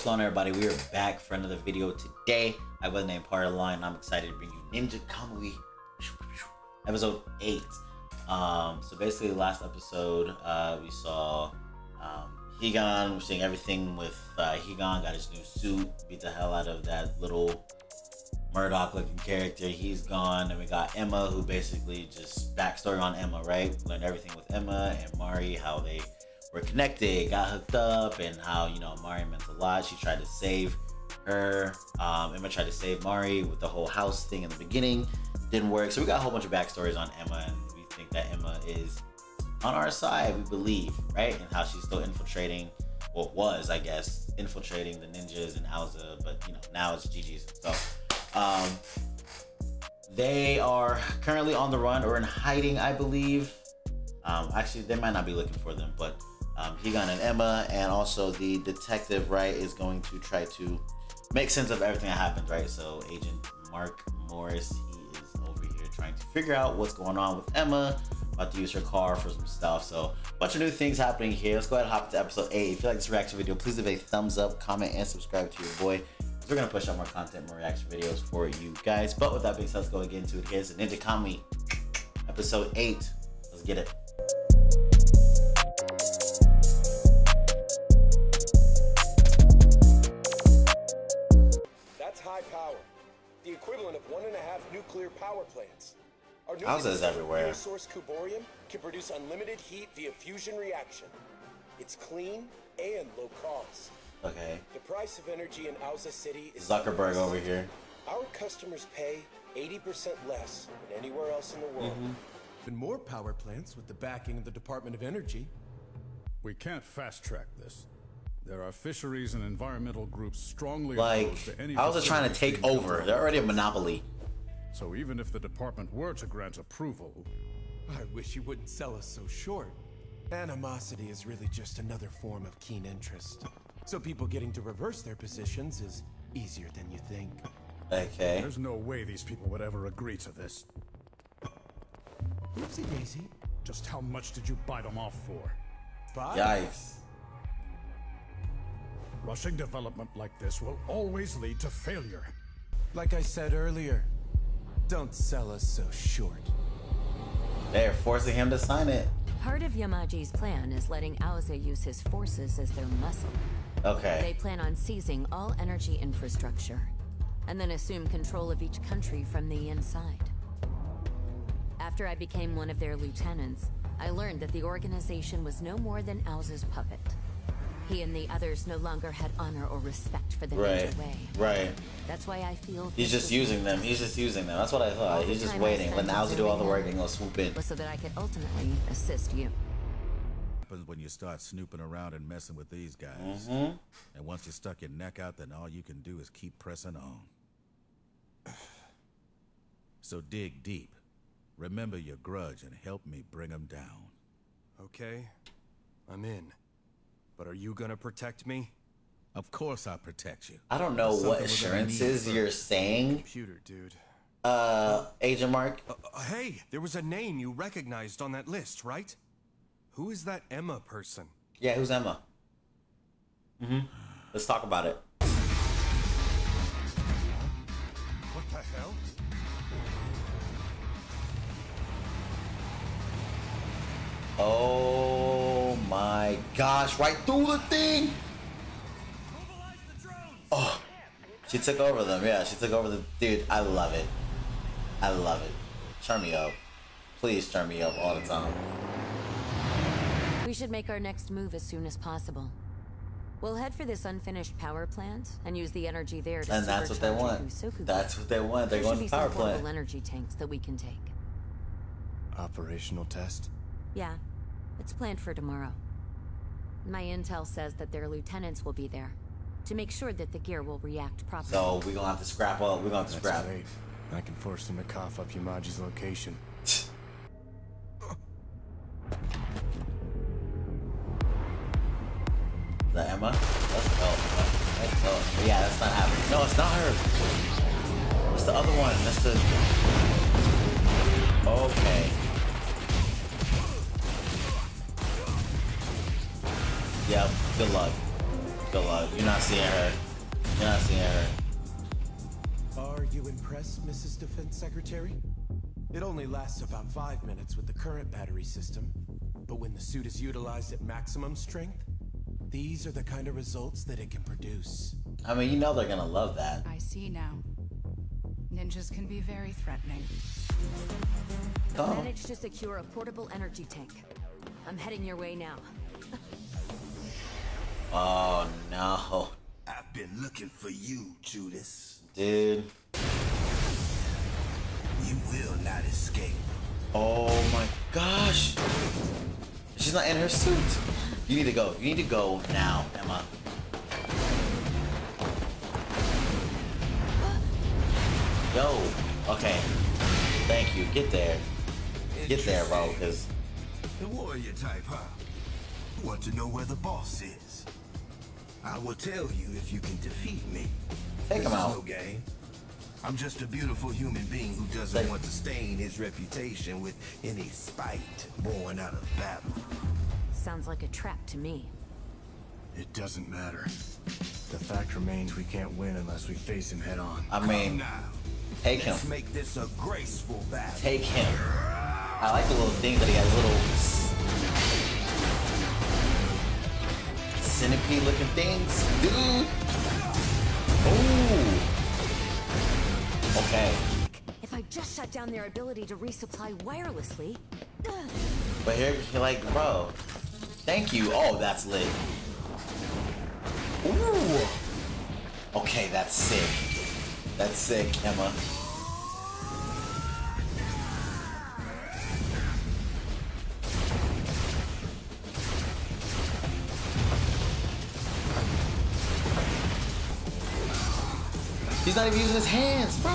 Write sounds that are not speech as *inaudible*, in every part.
what's going on everybody? We are back for another video today. I was named Part of the Line. I'm excited to bring you Ninja Kamui episode 8. Um, so basically last episode uh, we saw um, Higan, we're seeing everything with uh, Higan, got his new suit, beat the hell out of that little Murdoch looking character. He's gone. And we got Emma who basically just backstory on Emma, right? Learned everything with Emma and Mari, how they were connected, got hooked up, and how you know Mari meant a lot. She tried to save her. Um, Emma tried to save Mari with the whole house thing in the beginning, didn't work. So we got a whole bunch of backstories on Emma, and we think that Emma is on our side. We believe, right, and how she's still infiltrating. What well, was, I guess, infiltrating the ninjas and Auza, but you know now it's GG's. So. Um, they are currently on the run or in hiding, I believe. Um, actually, they might not be looking for them, but um, Higan and Emma, and also the detective, right, is going to try to make sense of everything that happened, right? So Agent Mark Morris, he is over here trying to figure out what's going on with Emma, about to use her car for some stuff. So a bunch of new things happening here. Let's go ahead and hop into episode eight. If you like this reaction video, please leave a thumbs up, comment, and subscribe to your boy. We're gonna push out more content, more reaction videos for you guys. But with that being said, let's go again into it. Here's Ninja Kamui, episode eight. Let's get it. Equivalent of one and a half nuclear power plants. Our Houses everywhere. source Cuborium can produce unlimited heat via fusion reaction. It's clean and low cost. Okay. The price of energy in Auza City is Zuckerberg over here. Our customers pay 80% less than anywhere else in the world. Mm -hmm. And more power plants with the backing of the Department of Energy. We can't fast track this. There are fisheries and environmental groups strongly like, opposed to any. I was just trying to take over. They're already a monopoly. So even if the department were to grant approval, I wish you wouldn't sell us so short. Animosity is really just another form of keen interest. So people getting to reverse their positions is easier than you think. Okay. There's no way these people would ever agree to this. Oopsie daisy. Just how much did you buy them off for? Five? Yikes. Rushing development like this will always lead to failure. Like I said earlier, don't sell us so short. They're forcing him to sign it. Part of Yamaji's plan is letting Auza use his forces as their muscle. Okay. They plan on seizing all energy infrastructure and then assume control of each country from the inside. After I became one of their lieutenants, I learned that the organization was no more than Auza's puppet. He and the others no longer had honor or respect for the right. Ninja way. Right. That's why I feel he's just using them. He's just using them. That's what I thought. He's just waiting. Let Auza do all the work and go swoop in. So that I could ultimately assist you happens when you start snooping around and messing with these guys. Mm -hmm. And once you stuck your neck out, then all you can do is keep pressing on. *sighs* so dig deep. Remember your grudge and help me bring them down. Okay, I'm in. But are you gonna protect me? Of course I'll protect you. I don't know what assurances you're saying. Computer, dude. Uh, Agent Mark? Uh, uh, hey, there was a name you recognized on that list, right? Who is that Emma person? Yeah, who's Emma? Mm-hmm. Let's talk about it. What the hell? Oh my gosh, right through the thing! Oh, she took over them. Yeah, she took over the dude. I love it. I love it. Turn me up. Please turn me up all the time. We should make our next move as soon as possible. We'll head for this unfinished power plant and use the energy there to And that's what they want. That's what they want. They're there going to the power plant. energy tanks that we can take. Operational test? Yeah. It's planned for tomorrow. My intel says that their lieutenants will be there to make sure that the gear will react properly. So we're gonna have to scrap up. We're gonna have to That's scrap. Great. I can force them to cough up Yamaji's location. *laughs* you Mrs. Defense Secretary? It only lasts about five minutes with the current battery system, but when the suit is utilized at maximum strength, these are the kind of results that it can produce. I mean, you know they're gonna love that. I see now. Ninjas can be very threatening. Oh. Managed to secure a portable energy tank. I'm heading your way now. Oh no, I've been looking for you, Judas. dude. You will not escape. Oh my gosh. She's not in her suit. You need to go. You need to go now, Emma. Yo. Okay. Thank you. Get there. Get there, bro. Cause The warrior type, huh? Want to know where the boss is? I will tell you if you can defeat me. Take this him out. no game. I'm just a beautiful human being who doesn't Take- want to stain his reputation with any spite born out of battle. Sounds like a trap to me. It doesn't matter. The fact remains we can't win unless we face him head on. I Come mean, now. take him. Let's make this a graceful battle. Take him. I like the little thing that he has little s- centipede looking things. Dude. Ooh. Okay. If I just shut down their ability to resupply wirelessly. But here, like, bro, thank you. Oh, that's lit. Ooh. Okay, that's sick. That's sick, Emma. He's not even using his hands, bro.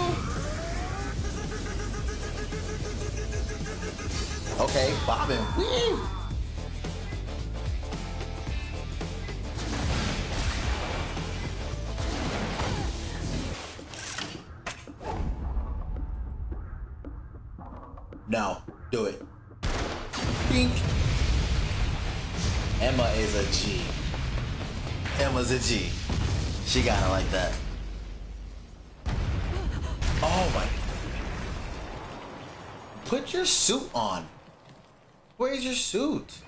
Okay, bobbing. Woo! No, do it. Bink. Emma is a G. Emma's a G. She got it like that. Oh my. Put your suit on. Where's your suit?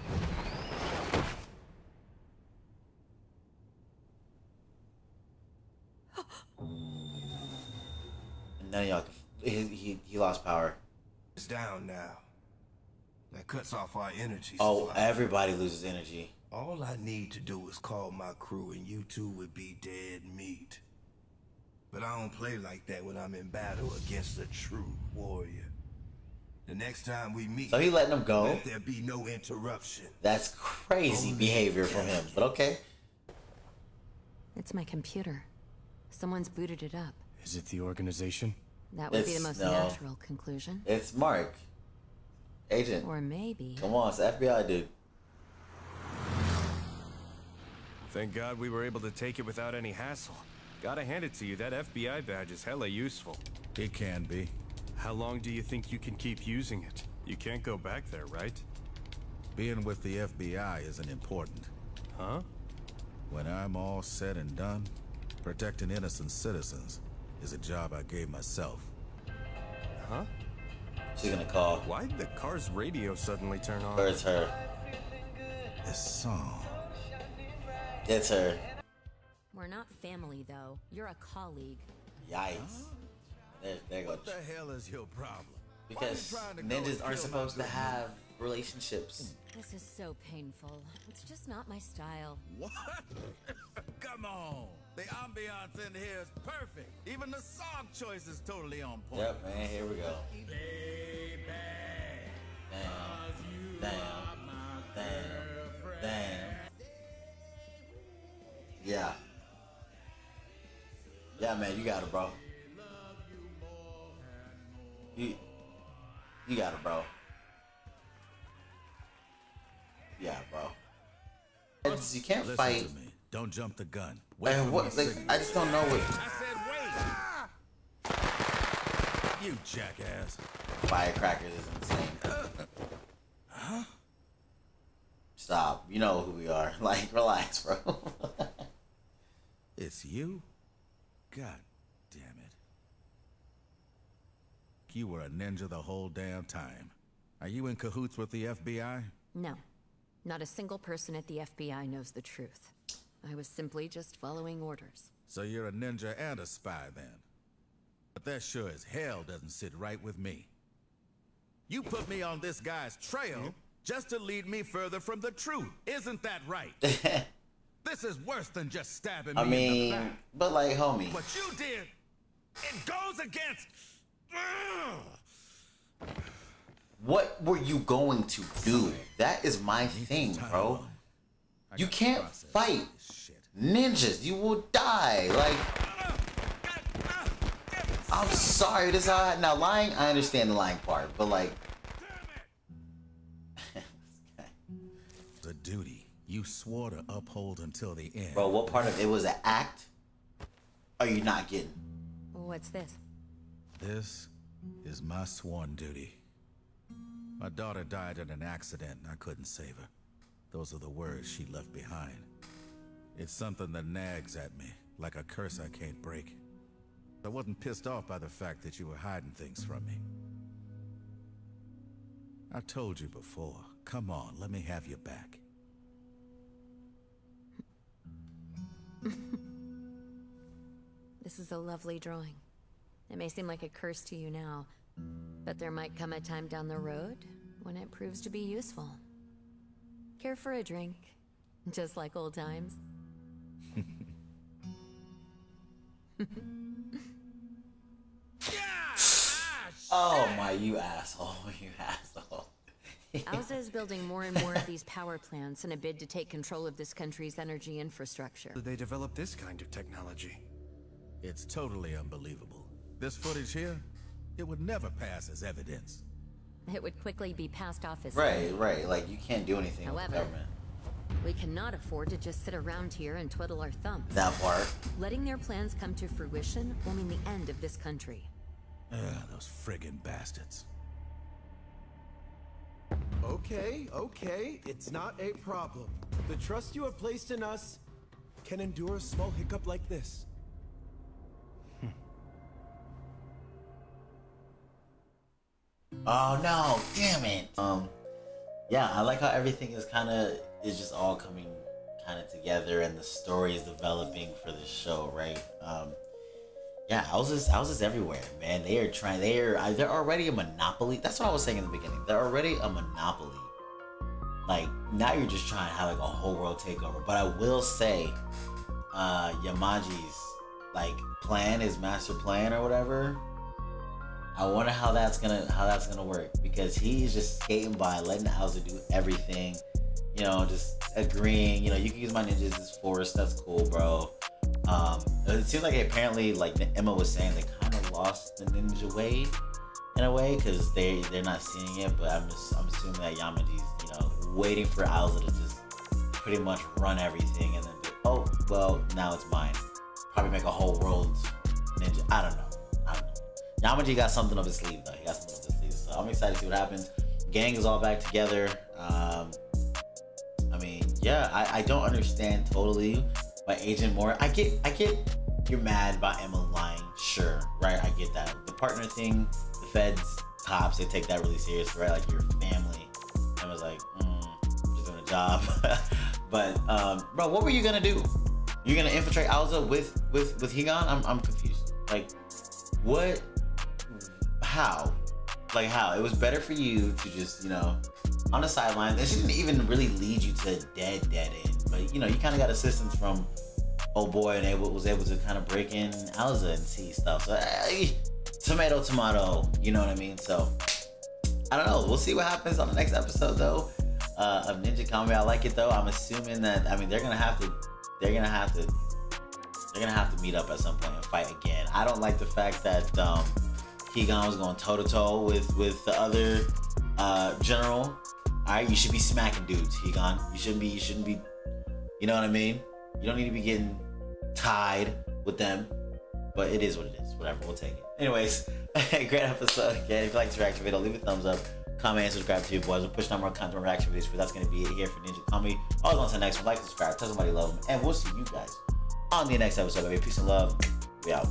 None of y'all. Can, he, he he lost power. It's down now. That cuts off our energy. Oh, supply. everybody loses energy. All I need to do is call my crew and you two would be dead meat. But I don't play like that when I'm in battle against a true warrior. The next time we meet, So he letting them go. let there be no interruption. That's crazy behavior from him. But okay. It's my computer. Someone's booted it up. Is it the organization? That would be the most no. natural conclusion. It's Mark. Agent. Or maybe. Come on, it's FBI dude. Thank God we were able to take it without any hassle. Gotta hand it to you, that FBI badge is hella useful. It can be. How long do you think you can keep using it? You can't go back there, right? Being with the FBI isn't important. Huh? When I'm all said and done, protecting innocent citizens is a job I gave myself. Huh? She's gonna call. Why did the car's radio suddenly turn on? Or it's her. This song. It's her. We're not family, though. You're a colleague. Yikes. There, there you go. What the hell is your problem? Because Why you trying to go ninjas aren't supposed to have relationships. This is so painful. It's just not my style. What? *laughs* Come on. The ambiance in here is perfect. Even the song choice is totally on point. Yep, man, here we go. Damn. Damn. Damn. Damn. Yeah. Yeah, man, you got it, bro. You, you got it, bro. Yeah, bro. You can't Listen fight. to me. Don't jump the gun. Wait Man, for what? Like, signal. I just don't know what I said wait. You jackass. firecrackers is insane. Stop. You know who we are. *laughs* Like, relax, bro. *laughs* It's you? God damn it. You were a ninja the whole damn time. Are you in cahoots with the FBI? No. Not a single person at the FBI knows the truth. I was simply just following orders. So you're a ninja and a spy then. But that sure as hell doesn't sit right with me. You put me on this guy's trail hmm? just to lead me further from the truth. Isn't that right? *laughs* this is worse than just stabbing me I in the mean, back. but like, homie, What you did, it goes against. what were you going to do? That is my thing, bro. You can't fight ninjas. You will die. Like, I'm sorry. This is how I, now lying. I understand the lying part, but like, you swore to uphold until the end. bro, what part of it was an act? Are you not getting? What's this? This is my sworn duty. My daughter died in an accident and I couldn't save her. Those are the words she left behind. It's something that nags at me, like a curse I can't break. I wasn't pissed off by the fact that you were hiding things from me. I told you before. Come on, let me have you back. *laughs* This is a lovely drawing. It may seem like a curse to you now, but there might come a time down the road when it proves to be useful. Care for a drink? *laughs* Just like old times? *laughs* Oh my, you asshole! You asshole! Auza is building more and more of these power plants in a bid to take control of this country's energy infrastructure. Did they develop this kind of technology? It's totally unbelievable. This footage here, it would never pass as evidence. It would quickly be passed off as Right, right. Like you can't do anything with the However, government. we cannot afford to just sit around here and twiddle our thumbs. That part. Letting their plans come to fruition will mean the end of this country. Ugh, those friggin' bastards. Okay, okay, it's not a problem. The trust you have placed in us can endure a small hiccup like this. *laughs* Oh no! Damn it. Um, yeah, I like how everything is kind of is just all coming kind of together, and the story is developing for the show, right? Um, yeah, houses, houses everywhere, man. They are trying. They are. They're already a monopoly. That's what I was saying in the beginning. They're already a monopoly. Like now, you're just trying to have like a whole world takeover. But I will say, uh, Yamaji's like plan, his master plan or whatever. I wonder how that's gonna how that's gonna work because he's just skating by, letting Hauser do everything. You know, just agreeing. You know, you can use my ninjas as force. That's cool, bro. Um, it seems like apparently, like Emma was saying, they kind of lost the ninja way in a way because they they're not seeing it. But I'm just I'm assuming that Yamaji's you know waiting for Auza to just pretty much run everything and then be, oh well now it's mine. Probably make a whole world ninja. I don't know. I don't know. Yamaji got something up his sleeve though. He got something up his sleeve. So I'm excited to see what happens. Gang is all back together. Um, I mean, yeah, I, I don't understand totally why Agent Moore. I get I get you're mad about Emma lying. Sure, right? I get that. The partner thing, the feds, cops, they take that really serious, right? Like your family. Emma's like, mm, just doing a job. *laughs* but um, bro, what were you gonna do? You're gonna infiltrate Auza with with with Higan? I'm I'm confused. Like, what? How? Like how? It was better for you to just you know on the sidelines, sideline. This didn't even really lead you to dead dead end. But you know you kind of got assistance from oh boy and able was able to kind of break in Auza and see stuff. So eh, tomato tomato. You know what I mean? So I don't know. We'll see what happens on the next episode though uh, of Ninja Kamui. I like it though. I'm assuming that I mean they're gonna have to they're gonna have to they're gonna have to meet up at some point and fight again. I don't like the fact that um, Higan was going toe to toe with with the other uh, general. All right, you should be smacking dudes, Higan. You shouldn't be. You shouldn't be. You know what I mean? You don't need to be getting tied with them. But it is what it is. Whatever, we'll take it. Anyways, *laughs* great episode again. If you like this reaction video, leave a thumbs up, comment, and subscribe to your boys. We're pushing out more content reaction videos, but that's gonna be it here for Ninja Kamui. Always on to the next one. Like, subscribe, tell somebody you love them, and we'll see you guys on the next episode, baby. Peace and love. We out.